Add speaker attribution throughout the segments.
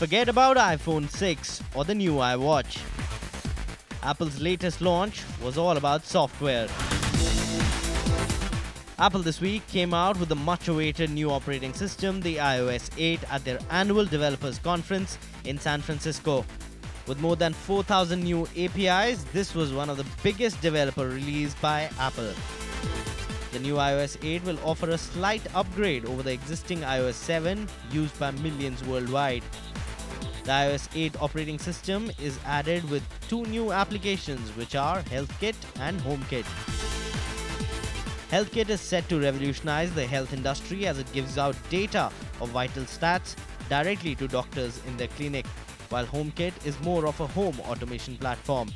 Speaker 1: Forget about iPhone 6 or the new iWatch. Apple's latest launch was all about software. Apple this week came out with the much awaited new operating system, the iOS 8, at their annual developers conference in San Francisco. With more than 4,000 new APIs, this was one of the biggest developer release by Apple. The new iOS 8 will offer a slight upgrade over the existing iOS 7 used by millions worldwide. The iOS 8 operating system is added with two new applications which are HealthKit and HomeKit. HealthKit is set to revolutionize the health industry as it gives out data of vital stats directly to doctors in their clinic, while HomeKit is more of a home automation platform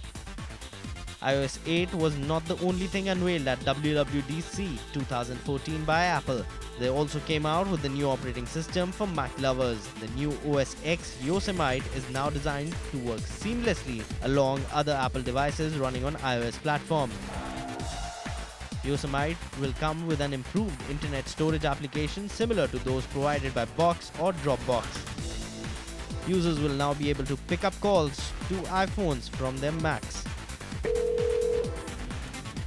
Speaker 1: iOS 8 was not the only thing unveiled at WWDC 2014 by Apple. They also came out with the new operating system for Mac lovers. The new OS X Yosemite is now designed to work seamlessly along other Apple devices running on iOS platform. Yosemite will come with an improved internet storage application similar to those provided by Box or Dropbox. Users will now be able to pick up calls to iPhones from their Macs.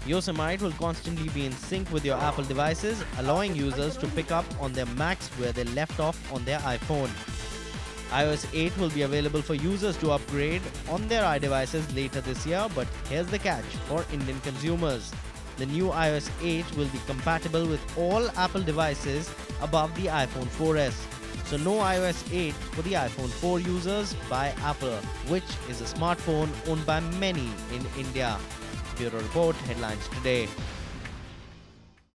Speaker 1: Yosemite will constantly be in sync with your Apple devices, allowing users to pick up on their Macs where they left off on their iPhone. iOS 8 will be available for users to upgrade on their iDevices later this year, but here's the catch for Indian consumers. The new iOS 8 will be compatible with all Apple devices above the iPhone 4S. So no iOS 8 for the iPhone 4 users by Apple, which is a smartphone owned by many in India. Bureau Report, headlines today.